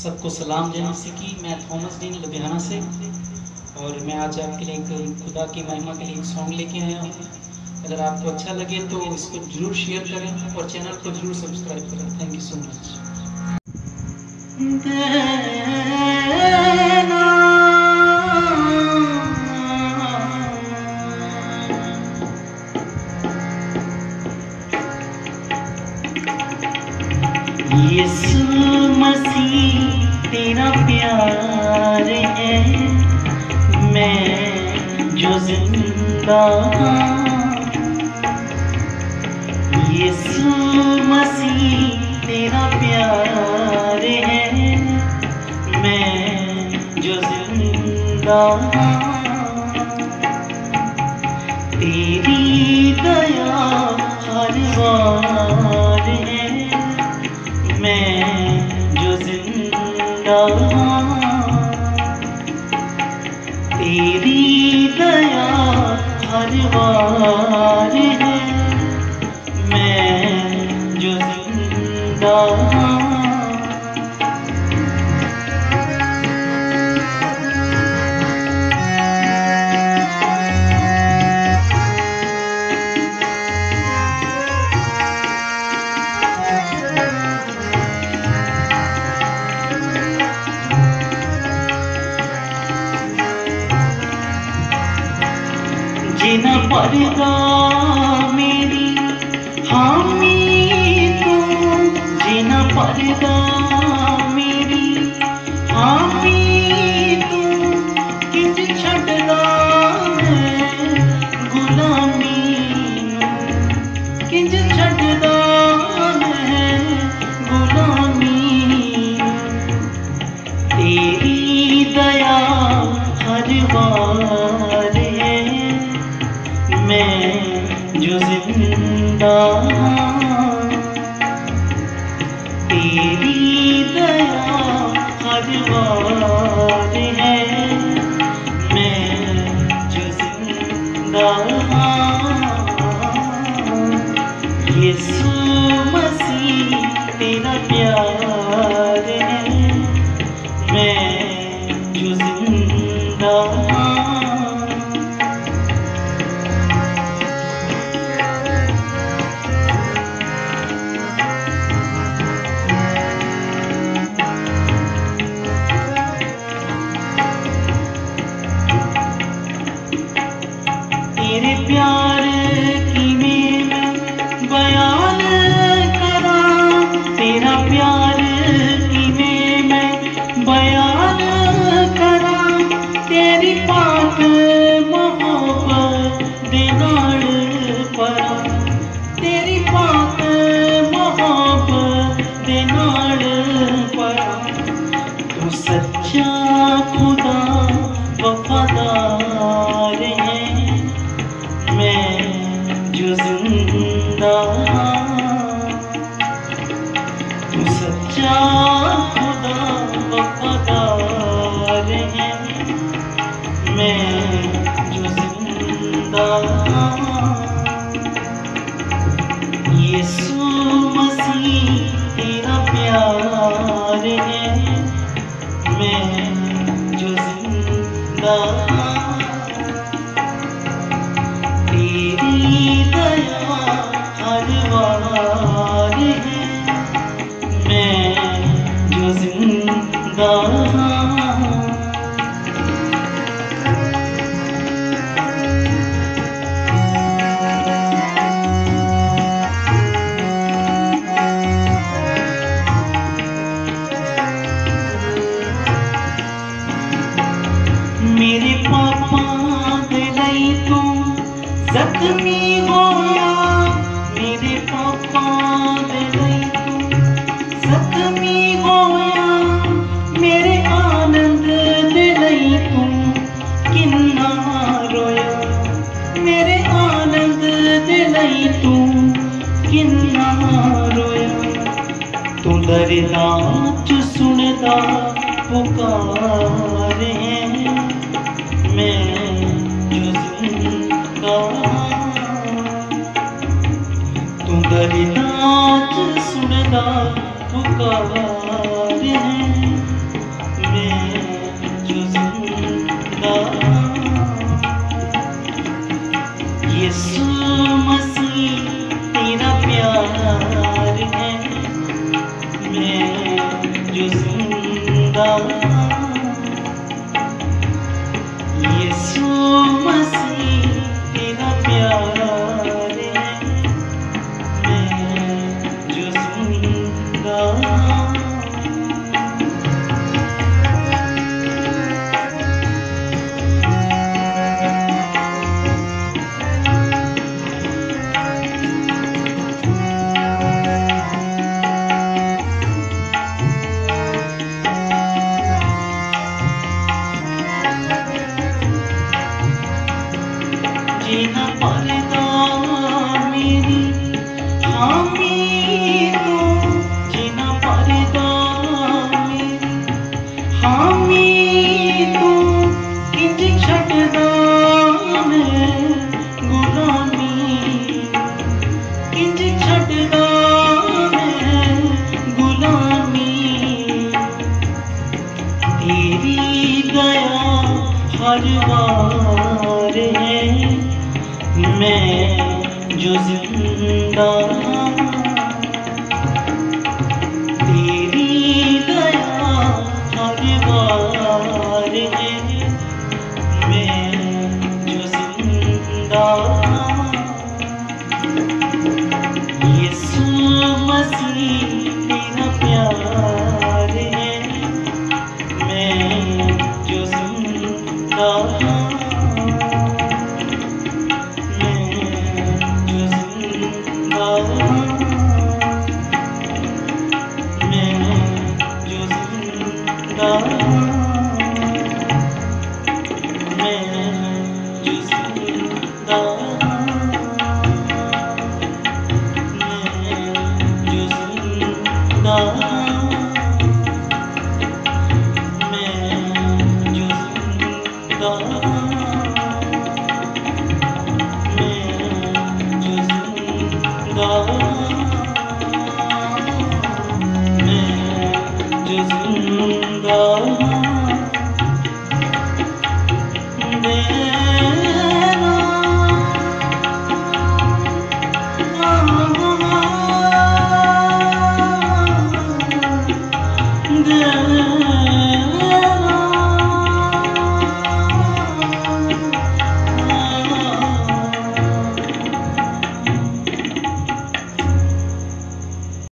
सबको सलाम जनाब की, मैं थॉमस डीन, लुधियाना से। और मैं आज आपके लिए एक खुदा की महिमा के लिए एक सॉन्ग लेके आया हूँ। अगर आपको अच्छा लगे तो इसको ज़रूर शेयर करें और चैनल को ज़रूर सब्सक्राइब करें। Thank you so much Yeshu Masih तेरा प्यार है। मैं जो ज़िंदा यीशु मसीह तेरा प्यार है। मैं जो ज़िंदा तेरी दया हर बार मैं जो ज़िंदा तेरी दया हर बार है। मैं जो ज़िंदा जिन तेरी दया हर बार। तू बरदा जो सुनदा पुकार मैं जो तू बरदा जो सुनदा पुकार Oh. अपना प्यार